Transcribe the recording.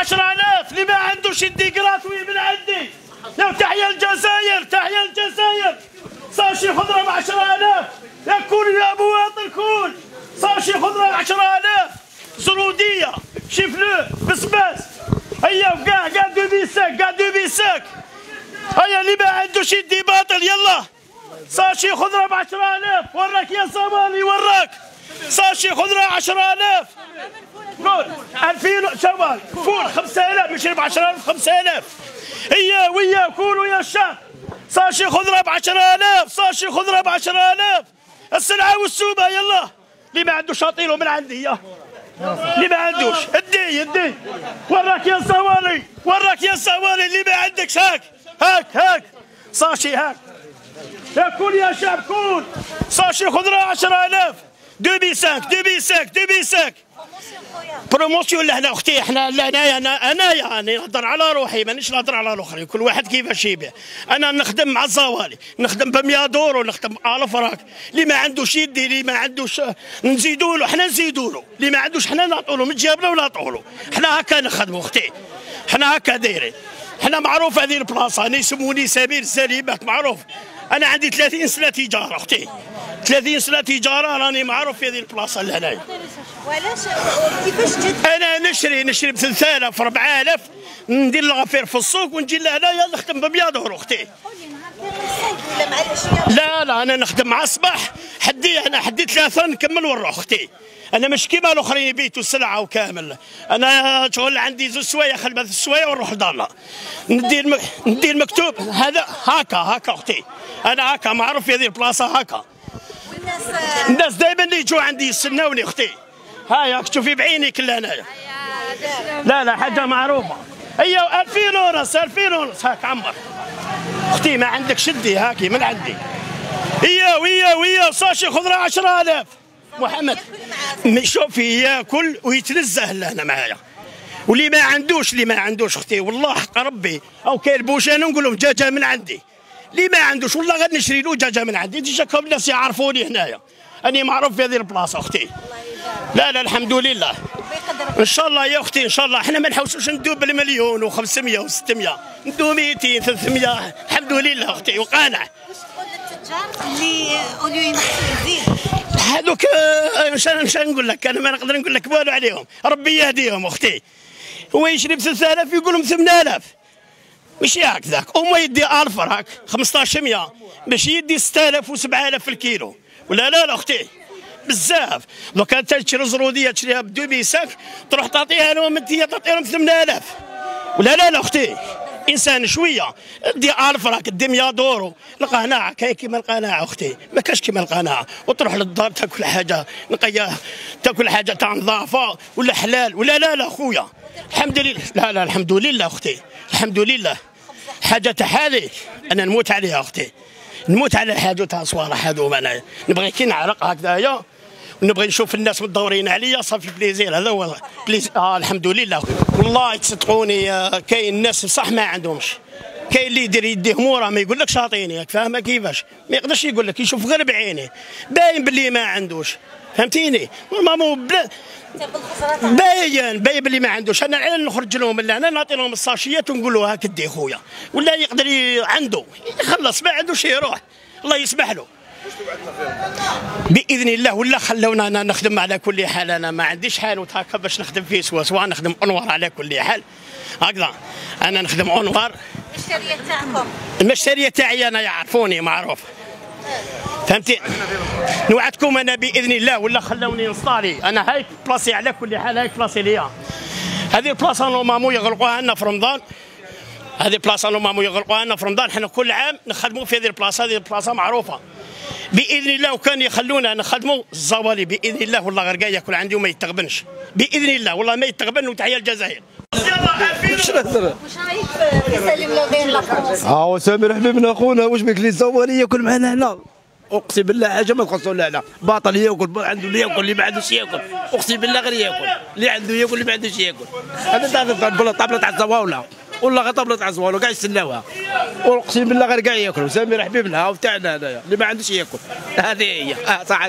10000 اللي ما عندوش يدي gratuit من عندي. يا تحيا الجزائر تحيا الجزائر. sachet خضرة ب 10000 يا كل يا مواطن كل sachet خضرة ب 10000 زرودية. شيفلو بسباس هيا كاع كاع دو بيساك كاع دو بيساك. هيا اللي ما عندوش يدي باطل يلا. sachet خضرة ب 10000 وراك يا صومالي وراك صاشي خضره 10000 قول 2000 شوال فول 5000 مش ب 10000 5000 هيا ويا كولوا يا الشعب صاشي خضره ب 10000 صاشي خضره ب 10000 السلعة والسوبة يلا. اللي ما عندوش اعطيله من عندي يا. اللي ما عندوش. ادي ادي وراك يا صوالي وراك يا صوالي اللي ما عندكش هاك هاك هاك. صاشي هاك. يا كل يا شعب كل sachet خضره 10000 دو بي 5 دو بي 5 دو بي 5 promotion لهنا أختي إحنا لهنايا أنا انايا أنا نهضر على روحي مانيش نهضر على الأخرين كل واحد كيفاش يبيع. أنا نخدم مع الزوالي نخدم ب 100 دور ونخدم 1000 راك اللي ما عندوش يدي اللي ما عندوش نزيدوا له حنا نزيدوا له. اللي ما عندوش حنا نعطوا له من جيبنا ولا نعطوا له. حنا هكا نخدموا أختي. حنا هكا دايرين. حنا معروف هذه البلاصة أنا يسموني سمير السليمات معروف. أنا عندي 30 سنة تجارة أختي. 30 سنه تجارة راني معروف في هذه البلاصة لهنايا. وعلاش؟ كيفاش أنا نشري نشري ب 3000 4000 ندير الغفير في السوق ونجي لهنايا نخدم ب 100 دور أختي لا لا أنا نخدم مع الصباح. حدي أنا حدي ثلاثة نكمل ونروح أختي. أنا مش كيما الأخرين يبيتوا سلعه وكامل. أنا شغل عندي زوج سوايع خدمة السوايع ونروح لدارنا. ندير. ندير المكتوب هذا هكا هكا أختي. أنا هكا معروف في هذه البلاصة هكا. والناس الناس دائما يجوا عندي يستناوني أختي. هاي تشوفي بعينك هنايا. لا لا حاجة معروفة. هي 2000 ونص 2000 ونص هاك عمر. أختي ما عندك شدي هاكي من عندي. هي ويا ويا صاشي خضره 10000 محمد شوفي ياكل ويتنزه لهنا معايا. واللي ما عندوش اللي ما عندوش أختي والله حق ربي. أو كاين بوشان نقول لهم دجاجه من عندي. اللي ما عندوش؟ والله غير نشري له دجاجه من عندي. ديجا كم الناس يعرفوني هنايا. أني معروف في هذه البلاصة أختي. لا لا الحمد لله. إن شاء الله يا أختي إن شاء الله. إحنا ما نحوسوش ندوب بالمليون و500 و600 ندوب 200 300 الحمد لله أختي. وقانع. واش تقول للتجار اللي اوليو ينقصوا هذوك مش نقول لك. أنا ما نقدر نقول لك والو عليهم. ربي يهديهم أختي. هو يشري ب 3000 يقول لهم 8000 مش ياك ذاك. هما يدي 1000 راك 1500 باش يدي 6000 و7000 في الكيلو. ولا لا لا أختي؟ بزاف. لو كانت تشري زرودية تشريها بدو بيساك تروح تعطيها لهم انت تعطيهم 8000 ولا لا لا أختي؟ إنسان شوية. دي 1000 راك دي 100 دورو. القناعه كاين كيما القناعه أختي؟ ما كاش كيما القناعه وتروح للدار تاكل حاجة نقيه تاكل حاجة تاع نظافة ولا حلال. ولا لا لا خويا الحمد لله. لا لا الحمد لله أختي. الحمد لله. تاع هذه أنا نموت عليها أختي. نموت على الحاجة تاع صوالح هذوما انايا نبغي كي نعرق هكذايا ونبغي نشوف الناس مدورين عليا ça fait plaisir هذا هو. plaisir آه الحمد لله. والله تصدقوني آه، كاين ناس بصح ما عندهمش. كاين اللي يدير يديه مورا ما يقول لكش اعطيني فاهمة كيفاش؟ ما يقدرش يقول لك يشوف غير بعينيه باين باللي ما عندوش. فهمتيني؟ ما مو بلا باين باين باللي ما عندوش. أنا على نخرج لهم من هنا نعطي لهم الساشيات ونقول له هاك دي خويا. ولا يقدر. عنده. يخلص ما عندوش يروح. الله يسمح له. بإذن الله ولا خلونا أنا نخدم على كل حال. أنا ما عنديش حال هكا باش نخدم فيه سوا. سوا نخدم au noir على كل حال. هكذا. أنا نخدم au noir. الشريه تاعكم. المشترية تاعي أنا يعرفوني معروف. فهمتي؟ نوعدكم أنا بإذن الله ولا خلوني نصطالي أنا هاي بلاصي على كل حال هاي بلاصي ليا. هذه البلاصه normalement يغلقوها لنا في رمضان. هذه البلاصه normalement يغلقوها لنا في رمضان. حنا كل عام نخدموا في هذه البلاصة. هذه البلاصه معروفة. بإذن الله وكان يخلونا نخدموا الزوالي بإذن الله والله غير ياكل عندي وما يتغبنش بإذن الله والله ما يتغبن وتحية الجزائر. واش رايك في سالم لوبين لا فرونس هو سامر حبيبنا اخونا واش بك لي زوالي ياكل معنا هنا؟ أقسم بالله حاجة ما تخصو لا لا. باطل يأكل عنده يأكل اللي ما عندوش يأكل. أقسم بالله غير يأكل. اللي عنده يأكل اللي ما عندوش يأكل. هذا طابله تاع الزواوله والله غير طابله تاع الزواوله كاع يستناوها. واقسم بالله غير كاع ياكلوا سامر حبيبنا ها تاعنا هذايا اللي ما عندوش يأكل. هذه هي. آه صح